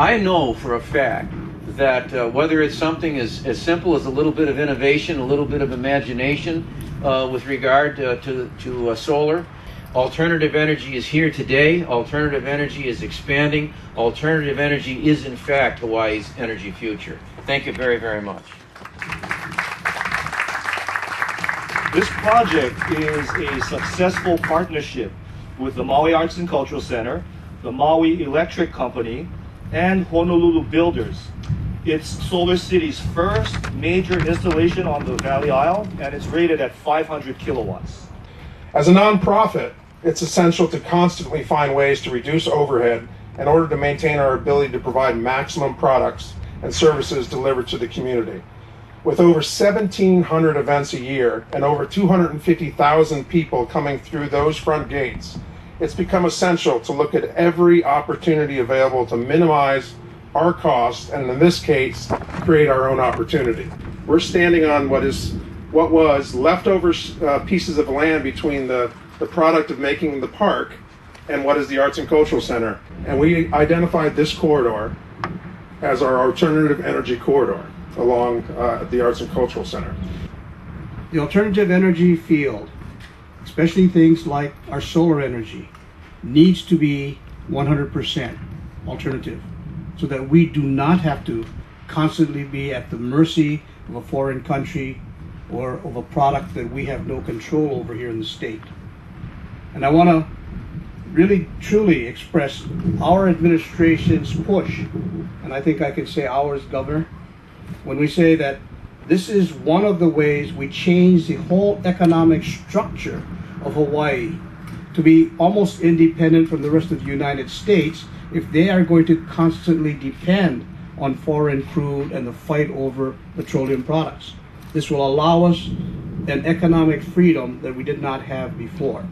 I know for a fact that uh, whether it's something as, as simple as a little bit of innovation, a little bit of imagination uh, with regard uh, to, to uh, solar, alternative energy is here today. Alternative energy is expanding. Alternative energy is, in fact, Hawaii's energy future. Thank you very, very much. This project is a successful partnership with the Maui Arts and Cultural Center, the Maui Electric Company, and Honolulu Builders. It's SolarCity's first major installation on the Valley Isle, and it's rated at 500 kilowatts. As a nonprofit, it's essential to constantly find ways to reduce overhead in order to maintain our ability to provide maximum products and services delivered to the community. With over 1,700 events a year and over 250,000 people coming through those front gates, it's become essential to look at every opportunity available to minimize our costs and in this case, create our own opportunity. We're standing on what is what was leftover uh, pieces of land between the, the product of making the park and what is the Arts and Cultural Center. And we identified this corridor as our alternative energy corridor along uh, the Arts and Cultural Center. The alternative energy field, especially things like our solar energy, needs to be 100% alternative so that we do not have to constantly be at the mercy of a foreign country or of a product that we have no control over here in the state. And I want to really truly express our administration's push, and I think I can say ours, Governor, when we say that this is one of the ways we change the whole economic structure of Hawaii to be almost independent from the rest of the United States if they are going to constantly depend on foreign crude and the fight over petroleum products. This will allow us an economic freedom that we did not have before.